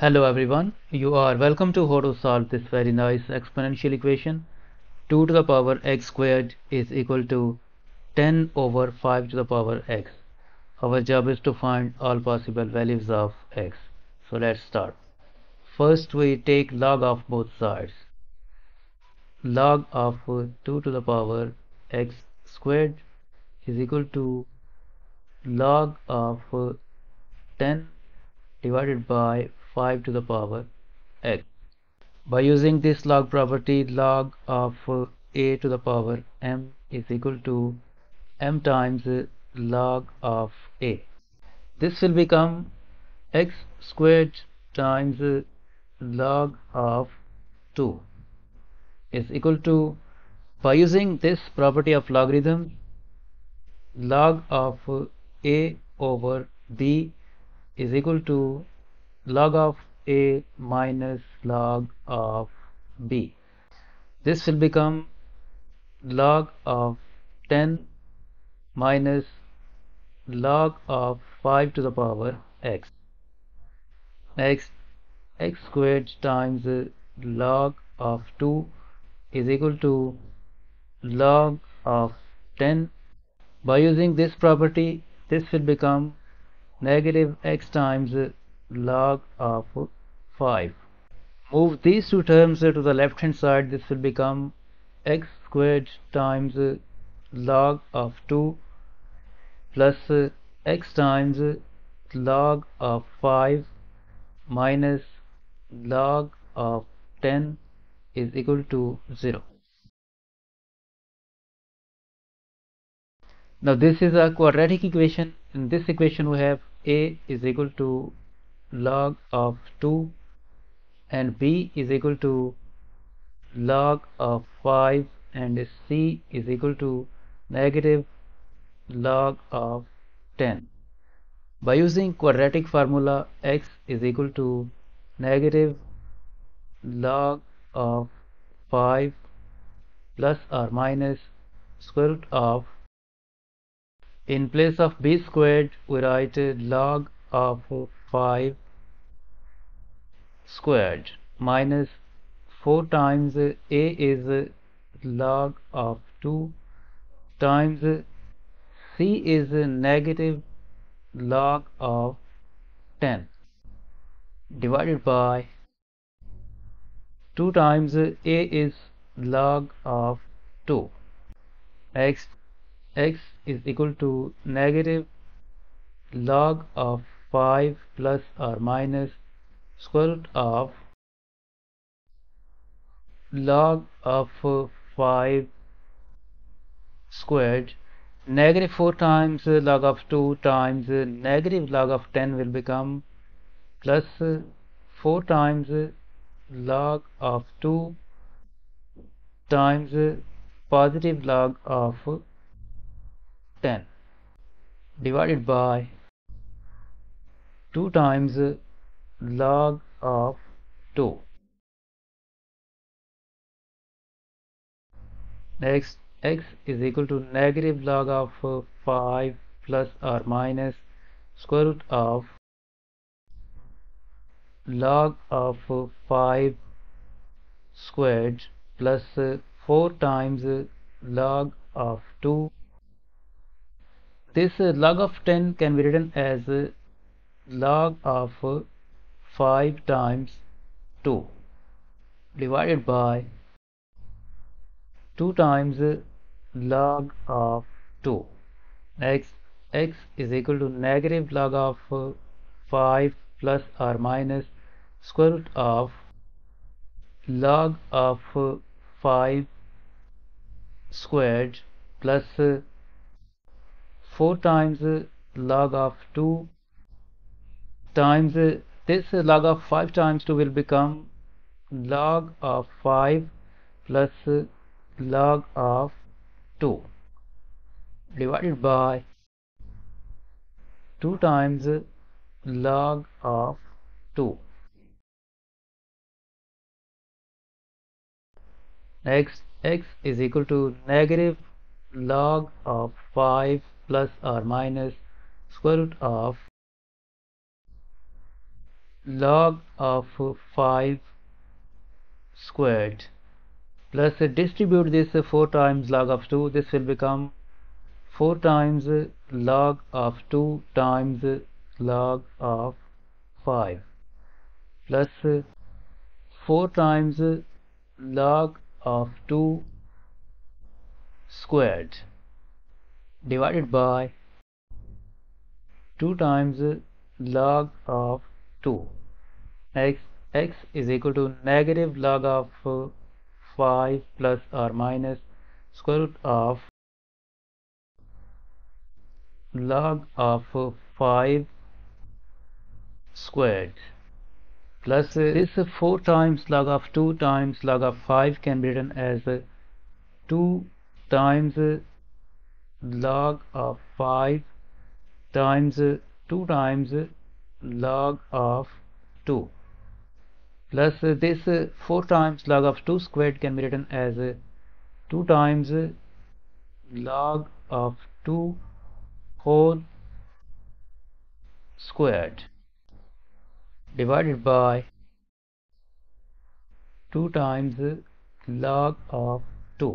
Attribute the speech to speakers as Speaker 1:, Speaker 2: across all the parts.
Speaker 1: Hello everyone, you are welcome to how to solve this very nice exponential equation 2 to the power x squared is equal to 10 over 5 to the power x. Our job is to find all possible values of x. So let's start. First we take log of both sides. Log of 2 to the power x squared is equal to log of 10 divided by 5 to the power x. By using this log property, log of a to the power m is equal to m times log of a. This will become x squared times log of 2 is equal to by using this property of logarithm log of a over b is equal to log of a minus log of b. This will become log of 10 minus log of 5 to the power x. Next, x squared times log of 2 is equal to log of 10. By using this property, this will become negative x times log of 5. Move these two terms to the left hand side. This will become x squared times log of 2 plus x times log of 5 minus log of 10 is equal to 0. Now this is a quadratic equation. In this equation we have a is equal to log of 2 and b is equal to log of 5 and c is equal to negative log of 10. By using quadratic formula x is equal to negative log of 5 plus or minus square root of in place of b squared we write log of 5 squared minus 4 times a is log of 2 times c is negative log of 10 divided by 2 times a is log of 2 x x is equal to negative log of 5 plus or minus square root of log of 5 squared. Negative 4 times log of 2 times negative log of 10 will become plus 4 times log of 2 times positive log of 10 divided by 2 times log of 2 next x is equal to negative log of 5 plus or minus square root of log of 5 squared plus 4 times log of 2 this log of 10 can be written as log of 5 times 2 divided by 2 times log of 2 x x is equal to negative log of 5 plus or minus square root of log of 5 squared plus 4 times log of 2 times uh, this log of 5 times 2 will become log of 5 plus uh, log of 2 divided by 2 times uh, log of 2 next x is equal to negative log of 5 plus or minus square root of log of 5 squared plus distribute this 4 times log of 2 this will become 4 times log of 2 times log of 5 plus 4 times log of 2 squared divided by 2 times log of 2 x x is equal to negative log of 5 plus or minus square root of log of 5 squared. Plus this 4 times log of 2 times log of 5 can be written as 2 times log of 5 times 2 times log of 2 plus uh, this uh, 4 times log of 2 squared can be written as uh, 2 times log of 2 whole squared divided by 2 times log of 2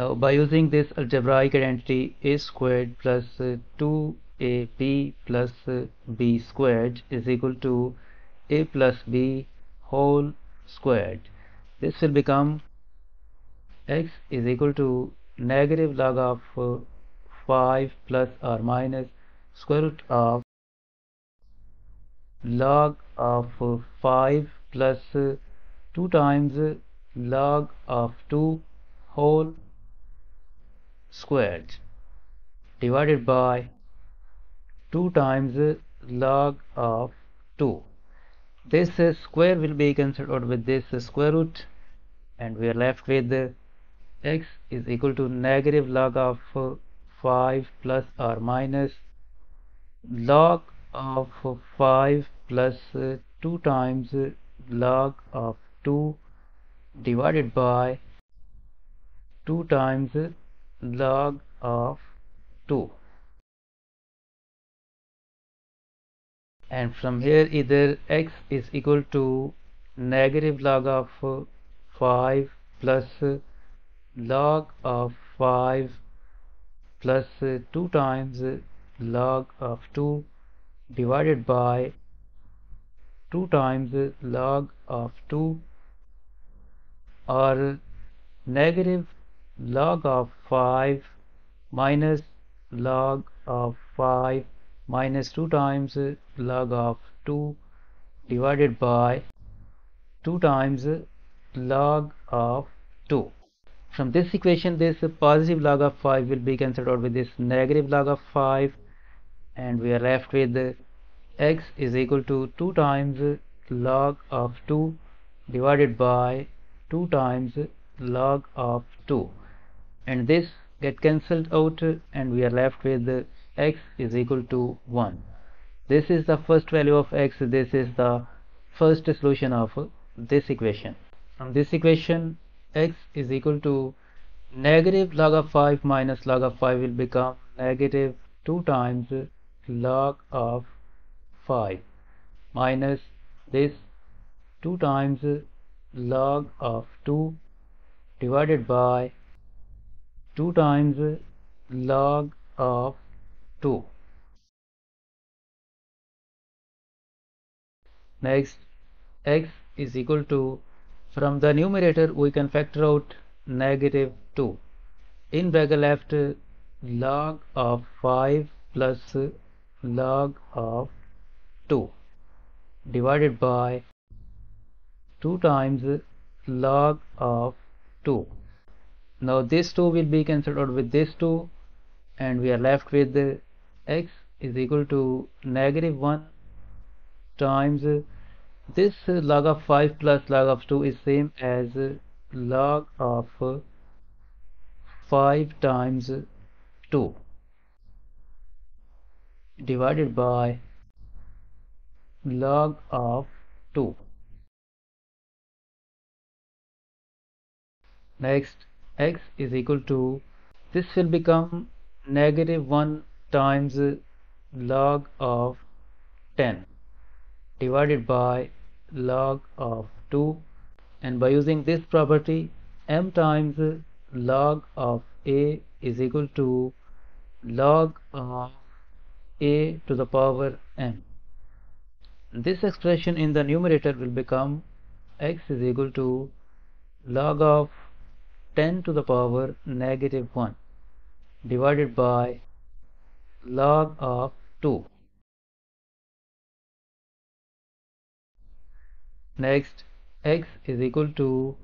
Speaker 1: now by using this algebraic identity a squared plus 2ab plus b squared is equal to a plus b whole squared. This will become x is equal to negative log of 5 plus or minus square root of log of 5 plus 2 times log of 2 whole squared divided by 2 times log of 2 this square will be cancelled out with this square root and we are left with x is equal to negative log of 5 plus or minus log of 5 plus 2 times log of 2 divided by 2 times log of 2 and from here either x is equal to negative log of 5 plus log of 5 plus 2 times log of 2 divided by 2 times log of 2 or negative log of 5 minus log of 5 minus 2 times log of 2 divided by 2 times log of 2 from this equation this positive log of 5 will be cancelled out with this negative log of 5 and we are left with x is equal to 2 times log of 2 divided by 2 times log of 2 and this get cancelled out and we are left with x is equal to 1 this is the first value of x. This is the first solution of this equation. From this equation x is equal to negative log of 5 minus log of 5 will become negative 2 times log of 5 minus this 2 times log of 2 divided by 2 times log of 2 next x is equal to from the numerator we can factor out negative 2. In bracket left log of 5 plus log of 2 divided by 2 times log of 2. Now this 2 will be cancelled out with this 2 and we are left with x is equal to negative 1 times this uh, log of 5 plus log of 2 is same as uh, log of uh, 5 times 2 divided by log of 2 next x is equal to this will become negative 1 times log of 10 divided by log of 2 and by using this property m times log of a is equal to log of a to the power m. This expression in the numerator will become x is equal to log of 10 to the power negative 1 divided by log of 2. Next, x is equal to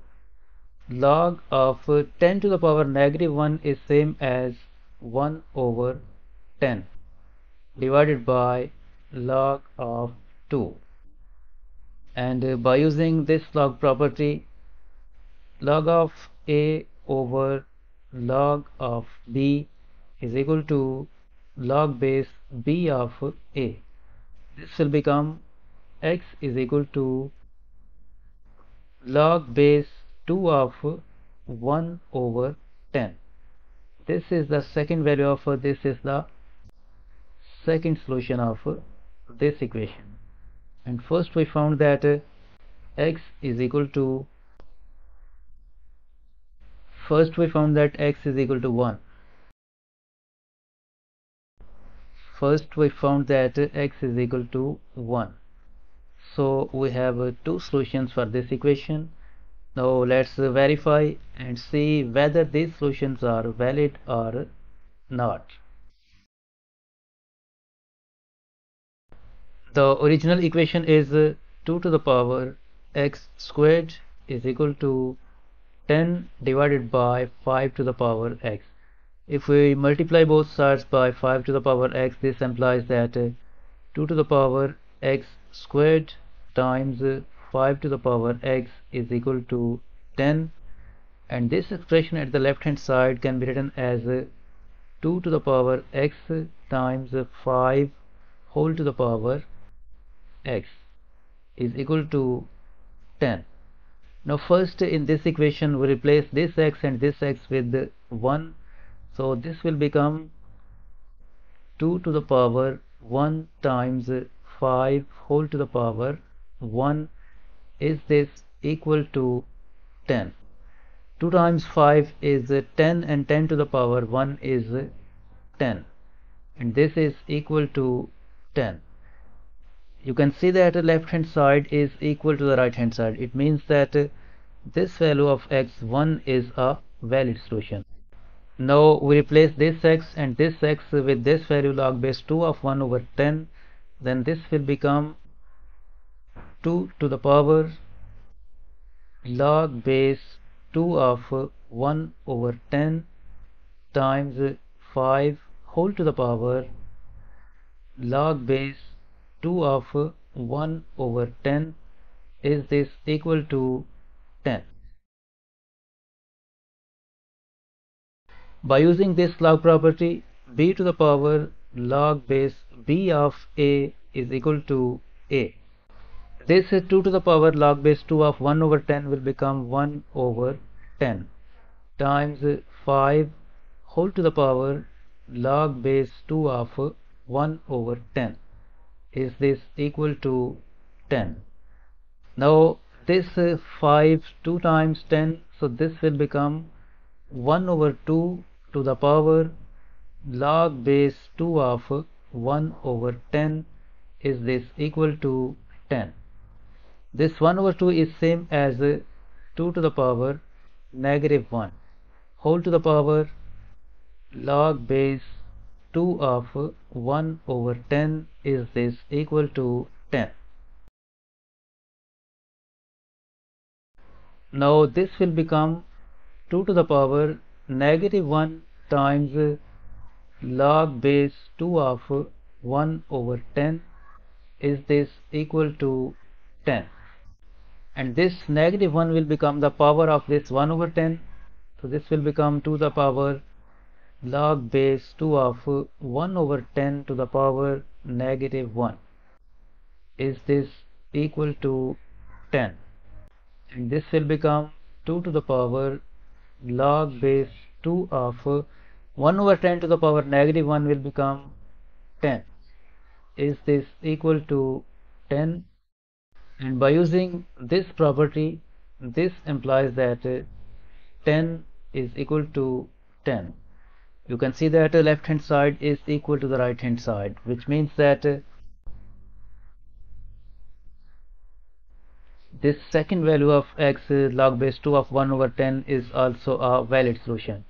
Speaker 1: log of 10 to the power negative 1 is same as 1 over 10 divided by log of 2 and by using this log property log of a over log of b is equal to log base b of a. This will become x is equal to log base 2 of 1 over 10. This is the second value of this is the second solution of this equation. And first we found that x is equal to first we found that x is equal to 1 first we found that x is equal to 1 so we have uh, two solutions for this equation. Now let's verify and see whether these solutions are valid or not. The original equation is uh, 2 to the power x squared is equal to 10 divided by 5 to the power x. If we multiply both sides by 5 to the power x, this implies that uh, 2 to the power x squared times uh, 5 to the power x is equal to 10 and this expression at the left hand side can be written as uh, 2 to the power x times 5 whole to the power x is equal to 10 now first in this equation we replace this x and this x with 1 so this will become 2 to the power 1 times 5 whole to the power 1 is this equal to 10 2 times 5 is 10 and 10 to the power 1 is 10 and this is equal to 10 you can see that the left hand side is equal to the right hand side. It means that this value of x1 is a valid solution. Now we replace this x and this x with this value log base 2 of 1 over 10 then this will become 2 to the power log base 2 of 1 over 10 times 5 whole to the power log base 2 of 1 over 10 is this equal to 10 By using this log property, b to the power log base b of a is equal to a. This is 2 to the power log base 2 of 1 over 10 will become 1 over 10 times 5 whole to the power log base 2 of 1 over 10 is this equal to 10 now this 5 2 times 10 so this will become 1 over 2 to the power log base 2 of 1 over 10 is this equal to 10 this 1 over 2 is same as 2 to the power negative 1 whole to the power log base 2 of 1 over 10 is this equal to 10 now this will become 2 to the power negative 1 times log base 2 of 1 over 10 is this equal to 10 and this negative 1 will become the power of this 1 over 10 so this will become two to the power log base 2 of 1 over 10 to the power negative 1 is this equal to 10 and this will become 2 to the power log base 2 of 1 over 10 to the power negative 1 will become 10 is this equal to 10 and by using this property this implies that uh, 10 is equal to 10 you can see that the uh, left hand side is equal to the right hand side which means that uh, this second value of x log base 2 of 1 over 10 is also a valid solution